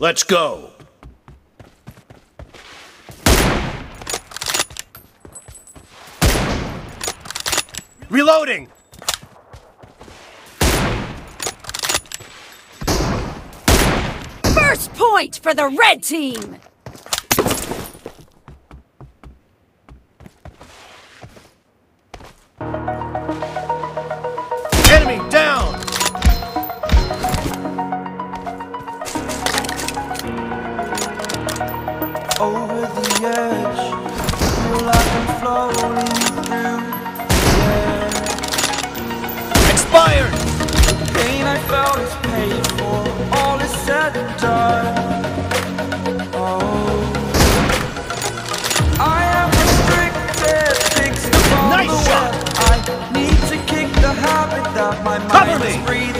Let's go. Reloading! First point for the red team! Floating through air. Expired! The pain I felt is paid for. All is said and done. Oh, I am restricted, fixed upon Nice the shot. I need to kick the habit that my Cover mind is me. breathing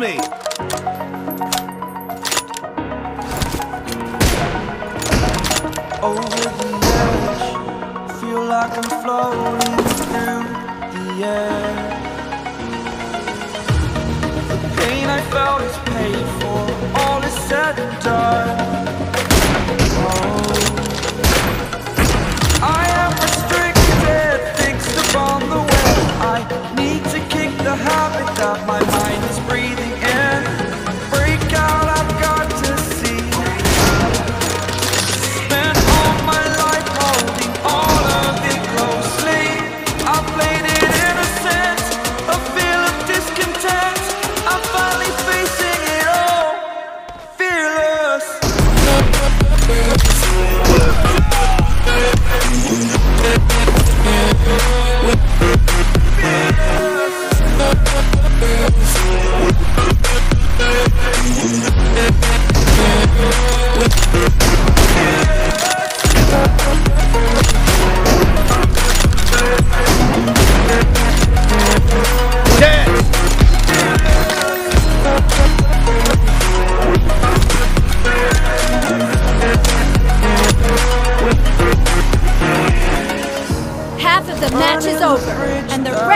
me!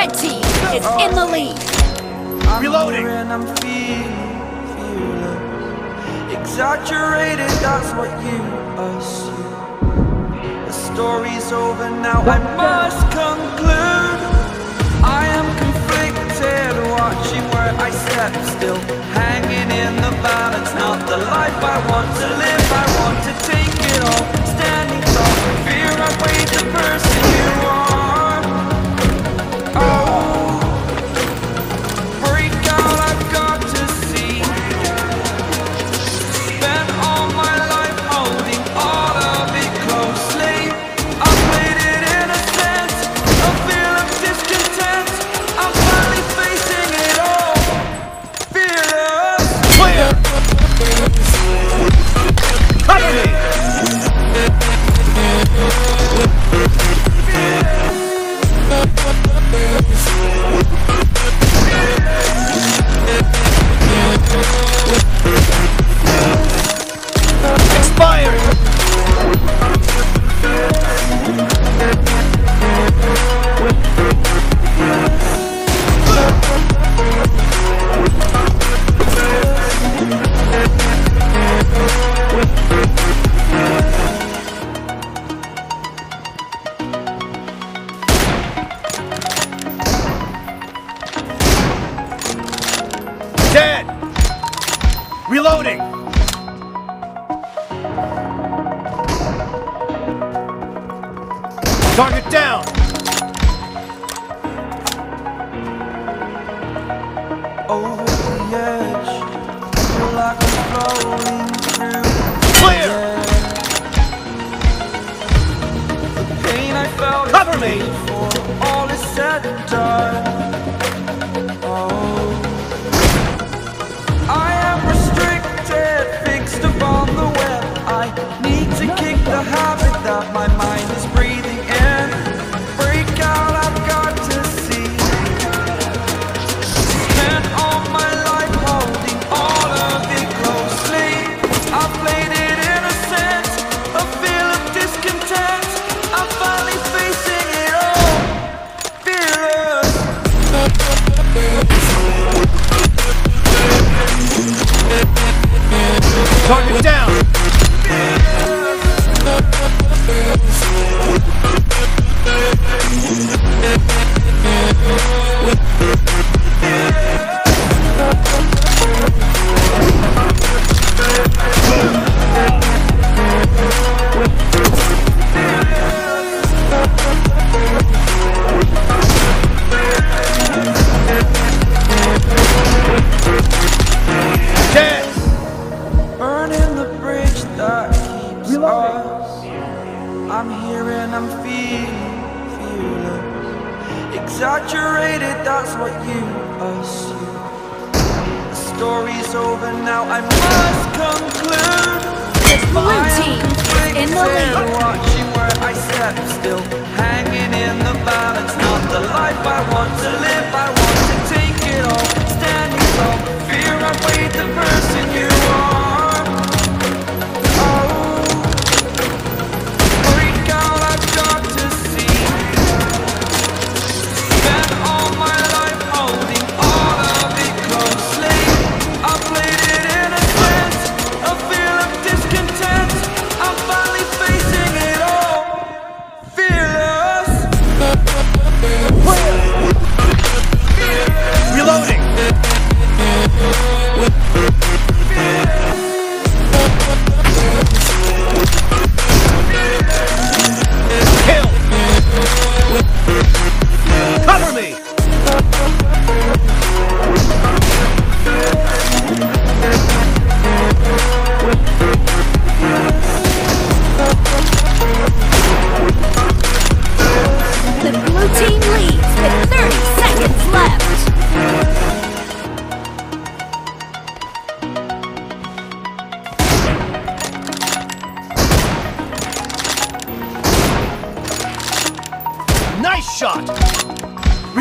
Red team is in the lead. I'm Reloading. and I'm feeling, feeling exaggerated. That's what you assume. The story's over now. I must conclude. I am conflicted, watching where I step still, hanging in the balance. Not the life I want to live. I want to take it all, standing tall. Fear I weighed the person you Reloading! Target down! I'm here and I'm feeling, feeling exaggerated. That's what you assume. The story's over now. I must conclude. The blue team in the lead. watching where I step still, hanging in the balance. Not the life I want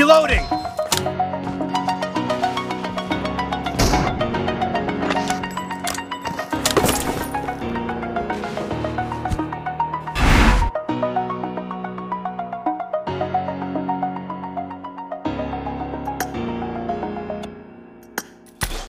Reloading!